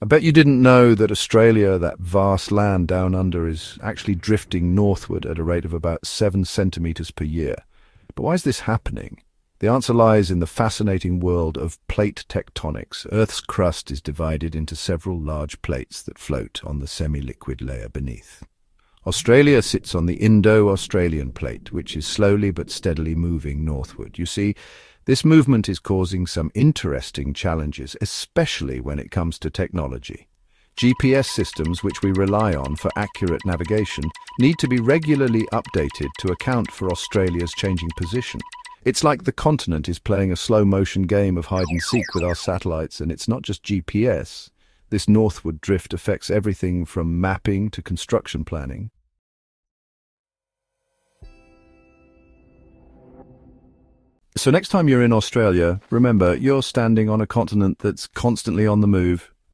I bet you didn't know that Australia, that vast land down under, is actually drifting northward at a rate of about seven centimetres per year. But why is this happening? The answer lies in the fascinating world of plate tectonics. Earth's crust is divided into several large plates that float on the semi-liquid layer beneath. Australia sits on the Indo-Australian plate, which is slowly but steadily moving northward. You see, this movement is causing some interesting challenges, especially when it comes to technology. GPS systems, which we rely on for accurate navigation, need to be regularly updated to account for Australia's changing position. It's like the continent is playing a slow-motion game of hide-and-seek with our satellites, and it's not just GPS. This northward drift affects everything from mapping to construction planning. So next time you're in Australia, remember, you're standing on a continent that's constantly on the move.